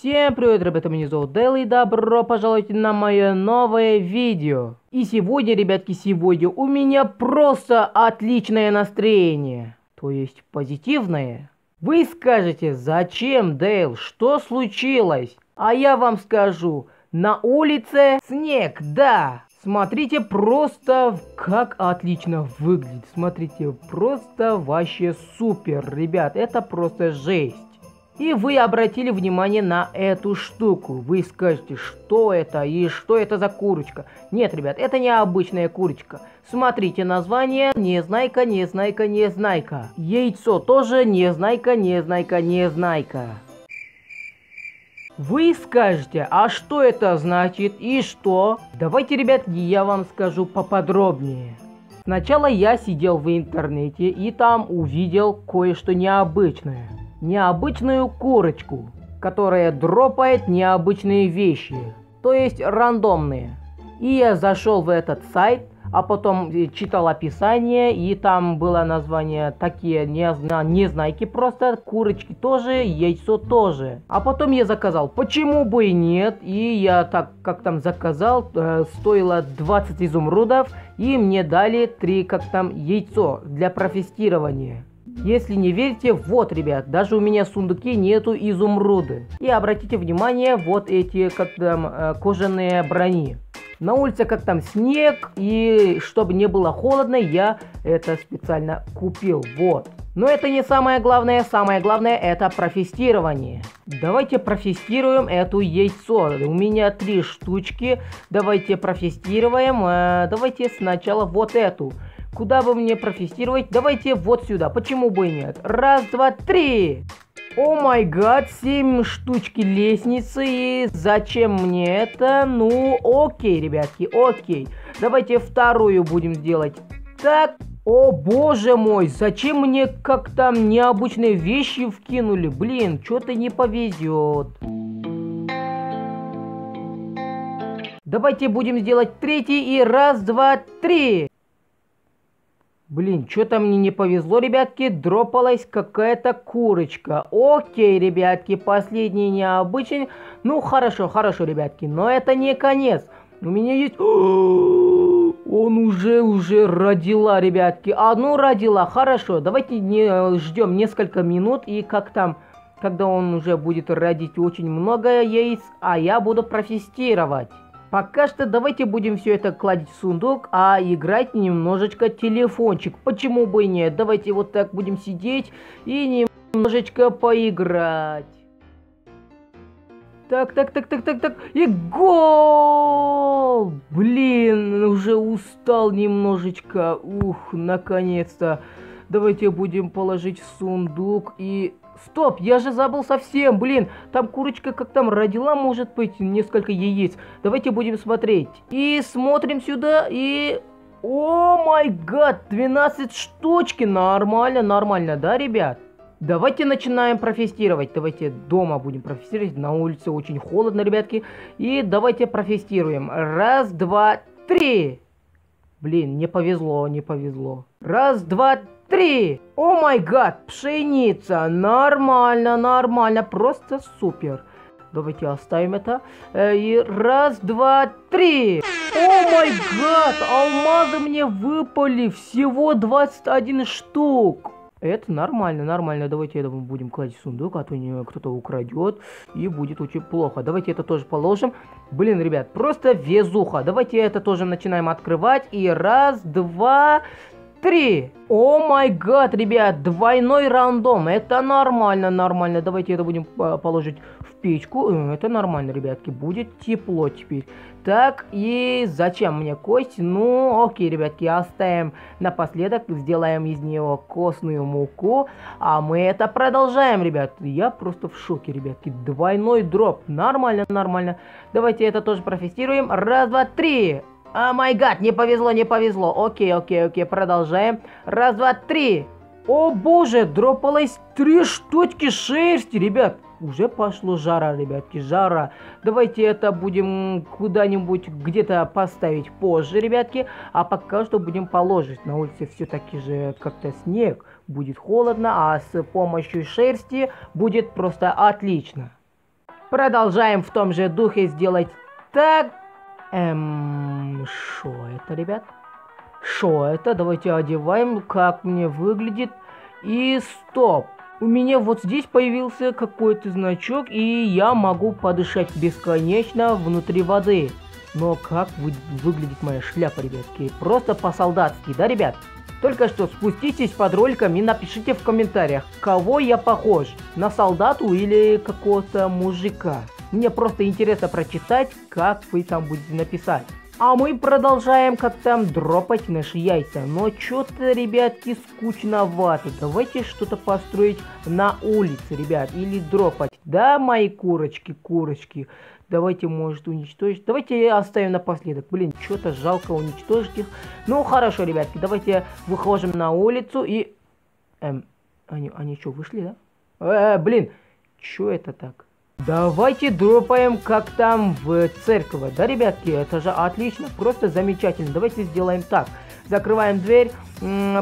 Всем привет, ребята, меня зовут Дэл и добро пожаловать на мое новое видео. И сегодня, ребятки, сегодня у меня просто отличное настроение. То есть позитивное. Вы скажете, зачем, Дейл, что случилось? А я вам скажу, на улице снег, да. Смотрите просто, как отлично выглядит. Смотрите, просто вообще супер, ребят. Это просто жесть. И вы обратили внимание на эту штуку. Вы скажете, что это и что это за курочка. Нет, ребят, это не обычная курочка. Смотрите название Незнайка, Незнайка, Незнайка. Яйцо тоже Незнайка, Незнайка, Незнайка. Вы скажете, а что это значит и что? Давайте, ребятки, я вам скажу поподробнее. Сначала я сидел в интернете и там увидел кое-что необычное необычную курочку, которая дропает необычные вещи, то есть рандомные. И я зашел в этот сайт, а потом читал описание, и там было название такие не, незнайки просто, курочки тоже, яйцо тоже. А потом я заказал, почему бы и нет, и я так как там заказал, э, стоило 20 изумрудов, и мне дали 3 как там яйцо для профестирования. Если не верите, вот, ребят, даже у меня в сундуке нету изумруды. И обратите внимание, вот эти, как там, э, кожаные брони. На улице как там снег, и чтобы не было холодно, я это специально купил, вот. Но это не самое главное, самое главное это профестирование. Давайте профестируем эту яйцо. У меня три штучки, давайте профестируем. Э, давайте сначала вот эту. Куда бы мне профестировать? Давайте вот сюда. Почему бы и нет? Раз, два, три. О май гад, 7 штучки лестницы. И зачем мне это? Ну, окей, ребятки, окей. Давайте вторую будем сделать. Так, о боже мой, зачем мне как там необычные вещи вкинули? Блин, что-то не повезет. Давайте будем сделать третий и раз, два, три. Блин, что-то мне не повезло, ребятки, дропалась какая-то курочка. Окей, ребятки, последний необычный. Ну, хорошо, хорошо, ребятки, но это не конец. У меня есть... Он уже, уже родила, ребятки. Одну родила, хорошо. Давайте не ждем несколько минут и как там, когда он уже будет родить очень много яиц, а я буду профестировать. Пока что давайте будем все это кладить в сундук, а играть немножечко телефончик. Почему бы и нет? Давайте вот так будем сидеть и немножечко поиграть. Так, так, так, так, так, так. И гол! Блин, уже устал немножечко. Ух, наконец-то. Давайте будем положить в сундук и Стоп, я же забыл совсем, блин. Там курочка как там родила, может быть, несколько яиц. Давайте будем смотреть. И смотрим сюда, и... О май гад, 12 штучки. Нормально, нормально, да, ребят? Давайте начинаем профестировать. Давайте дома будем профестировать. На улице очень холодно, ребятки. И давайте профестируем. Раз, два, три. Блин, не повезло, не повезло. Раз, два, три три. О май гад, пшеница. Нормально, нормально, просто супер. Давайте оставим это. Э, и раз, два, три. О май гад, алмазы мне выпали. Всего 21 штук. Это нормально, нормально. Давайте это будем класть в сундук, а то кто-то украдет и будет очень плохо. Давайте это тоже положим. Блин, ребят, просто везуха. Давайте это тоже начинаем открывать. И раз, два, три. О май гад, ребят, двойной рандом. Это нормально, нормально. Давайте это будем а, положить в печку. Э, это нормально, ребятки, будет тепло теперь. Так, и зачем мне кость? Ну, окей, ребятки, оставим напоследок, сделаем из него костную муку. А мы это продолжаем, ребят. Я просто в шоке, ребятки. Двойной дроп. Нормально, нормально. Давайте это тоже профестируем. Раз, два, три. О май гад, не повезло, не повезло. Окей, окей, окей, продолжаем. Раз, два, три. О боже, дропалось три штучки шерсти, ребят. Уже пошло жара, ребятки, жара. Давайте это будем куда-нибудь где-то поставить позже, ребятки. А пока что будем положить. На улице все-таки же как-то снег. Будет холодно, а с помощью шерсти будет просто отлично. Продолжаем в том же духе сделать так. Эм, что это, ребят? Что это? Давайте одеваем, как мне выглядит. И стоп. У меня вот здесь появился какой-то значок, и я могу подышать бесконечно внутри воды. Но как вы, выглядит моя шляпа, ребятки? Просто по-солдатски, да, ребят? Только что спуститесь под роликом и напишите в комментариях, кого я похож, на солдату или какого-то мужика. Мне просто интересно прочитать, как вы там будете написать. А мы продолжаем как там дропать наши яйца. Но что-то, ребятки, скучновато. Давайте что-то построить на улице, ребят. Или дропать. Да, мои курочки, курочки. Давайте, может, уничтожить. Давайте оставим напоследок. Блин, что-то жалко уничтожить их. Ну, хорошо, ребятки, давайте выходим на улицу и... Эм, они, они что, вышли, да? Э, блин, что это так? Давайте дропаем, как там в церкви. Да, ребятки, это же отлично, просто замечательно. Давайте сделаем так. Закрываем дверь,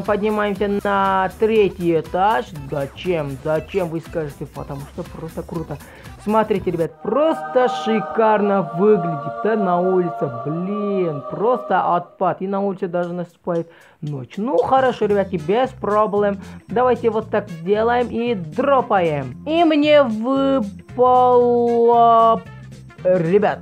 поднимаемся на третий этаж. Зачем? Зачем вы скажете? Потому что просто круто. Смотрите, ребят, просто шикарно выглядит, да, на улице, блин, просто отпад, и на улице даже наступает ночь. Ну, хорошо, ребятки, без проблем, давайте вот так сделаем и дропаем. И мне выпало... Ребят,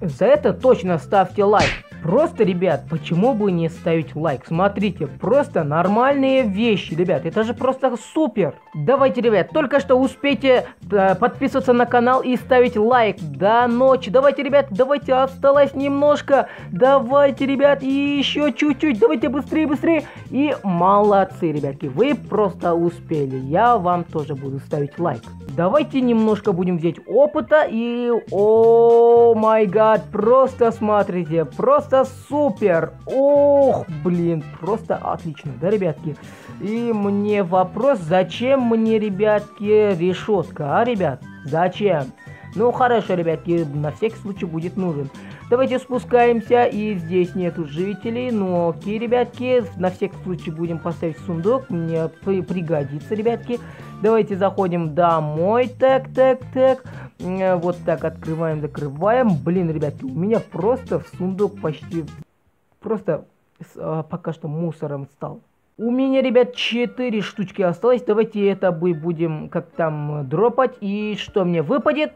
за это точно ставьте лайк. Просто, ребят, почему бы не ставить лайк? Смотрите, просто нормальные вещи, ребят. Это же просто супер. Давайте, ребят, только что успейте э, подписываться на канал и ставить лайк до ночи. Давайте, ребят, давайте, осталось немножко. Давайте, ребят, и еще чуть-чуть. Давайте быстрее, быстрее. И молодцы, ребятки, вы просто успели. Я вам тоже буду ставить лайк. Давайте немножко будем взять опыта и... О май гад, просто смотрите, просто просто супер! Ох, блин, просто отлично, да, ребятки? И мне вопрос, зачем мне, ребятки, решетка, а, ребят? Зачем? Ну, хорошо, ребятки, на всякий случай будет нужен. Давайте спускаемся, и здесь нету жителей, но окей, ребятки, на всякий случай будем поставить сундук, мне пригодится, ребятки. Давайте заходим домой, так, так, так. Э, вот так открываем, закрываем. Блин, ребятки, у меня просто в сундук почти... Просто а, пока что мусором стал. У меня, ребят, 4 штучки осталось. Давайте это мы будем как там дропать. И что мне выпадет?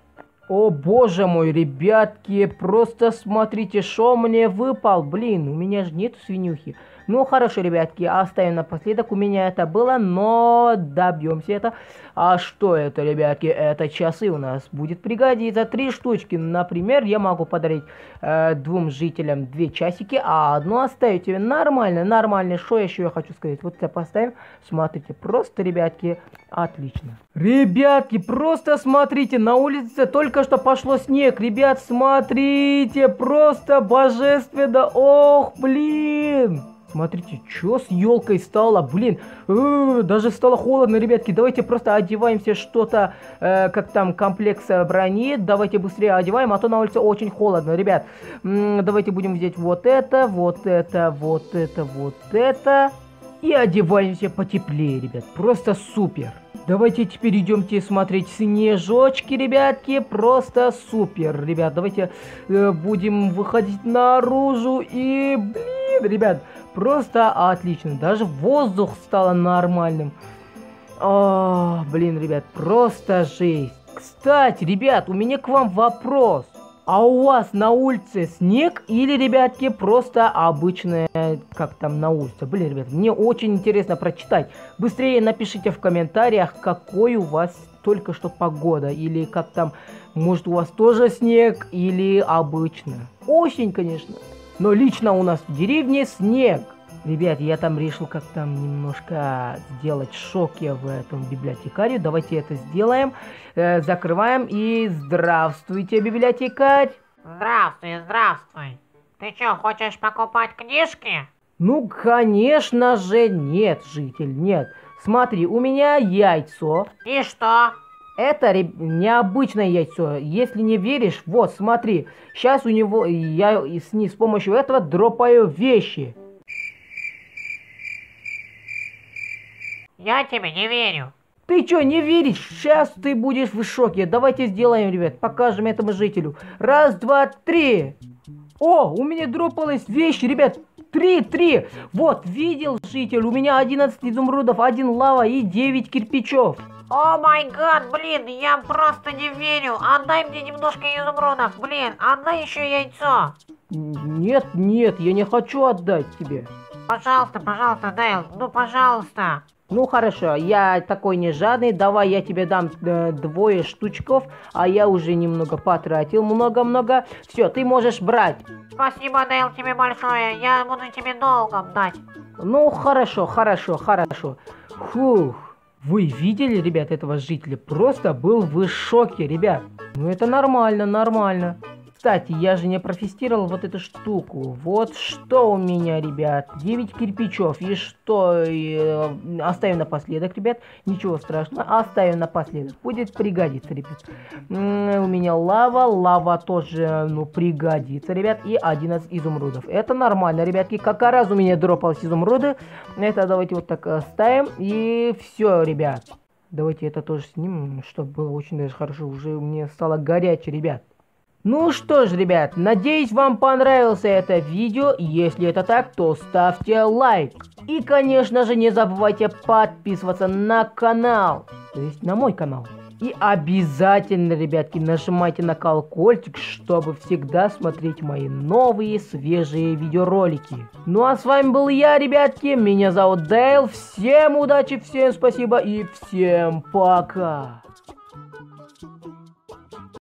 О боже мой, ребятки, просто смотрите, что мне выпал. Блин, у меня же нет свинюхи. Ну, хорошо, ребятки, оставим напоследок. У меня это было, но добьемся это. А что это, ребятки? Это часы у нас будет пригодиться. Три штучки, например, я могу подарить э, двум жителям две часики, а одну оставить тебе. Нормально, нормально. Что еще я хочу сказать? Вот это поставим. Смотрите, просто, ребятки, отлично. Ребятки, просто смотрите, на улице только что пошло снег. Ребят, смотрите, просто божественно. Ох, блин. Смотрите, что с елкой стало, блин, э, даже стало холодно, ребятки, давайте просто одеваемся что-то, э, как там, комплекс брони, давайте быстрее одеваем, а то на улице очень холодно, ребят, м давайте будем взять вот это, вот это, вот это, вот это, и одеваемся потеплее, ребят, просто супер. Давайте теперь идемте смотреть снежочки, ребятки. Просто супер, ребят. Давайте э, будем выходить наружу. И, блин, ребят, Просто отлично. Даже воздух стало нормальным. О, блин, ребят, просто жесть. Кстати, ребят, у меня к вам вопрос. А у вас на улице снег или, ребятки, просто обычная, как там на улице? Блин, ребят, мне очень интересно прочитать. Быстрее напишите в комментариях, какой у вас только что погода. Или как там, может у вас тоже снег или обычно. Очень, конечно. Но лично у нас в деревне снег. Ребят, я там решил как там немножко сделать шоки в этом библиотекаре. Давайте это сделаем. Э, закрываем и здравствуйте, библиотекарь. Здравствуй, здравствуй. Ты что, хочешь покупать книжки? Ну, конечно же, нет, житель, нет. Смотри, у меня яйцо. И что? Это необычное яйцо. Если не веришь, вот, смотри. Сейчас у него, я с, с помощью этого дропаю вещи. Я тебе не верю. Ты что, не веришь? Сейчас ты будешь в шоке. Давайте сделаем, ребят, покажем этому жителю. Раз, два, три. О, у меня дропалась вещь, ребят. Три, три. Вот, видел, житель, у меня 11 изумрудов, один лава и 9 кирпичов. О май гад, блин, я просто не верю. Отдай мне немножко изумрудов, блин, отдай еще яйцо. Нет, нет, я не хочу отдать тебе. Пожалуйста, пожалуйста, Дейл, ну пожалуйста. Ну хорошо, я такой не жадный, давай я тебе дам э, двое штучков, а я уже немного потратил, много-много. Все, ты можешь брать. Спасибо, Дейл, тебе большое. Я буду тебе долгом дать. Ну хорошо, хорошо, хорошо. Фух. Вы видели, ребят, этого жителя? Просто был в шоке, ребят. Ну это нормально, нормально. Кстати, я же не профестировал вот эту штуку. Вот что у меня, ребят. 9 кирпичов. И что? э, оставим напоследок, ребят. Ничего страшного. Оставим напоследок. Будет пригодиться, ребят. М, у меня лава. Лава тоже, ну, пригодится, ребят. И 11 изумрудов. Это нормально, ребятки. Как раз у меня дропалось изумруды. Это давайте вот так оставим. И все, ребят. Давайте это тоже снимем, чтобы было очень даже хорошо. Уже мне стало горячее, ребят. Ну что ж, ребят, надеюсь вам понравилось это видео. Если это так, то ставьте лайк. И, конечно же, не забывайте подписываться на канал. То есть на мой канал. И обязательно, ребятки, нажимайте на колокольчик, чтобы всегда смотреть мои новые свежие видеоролики. Ну а с вами был я, ребятки, меня зовут Дейл. Всем удачи, всем спасибо и всем пока.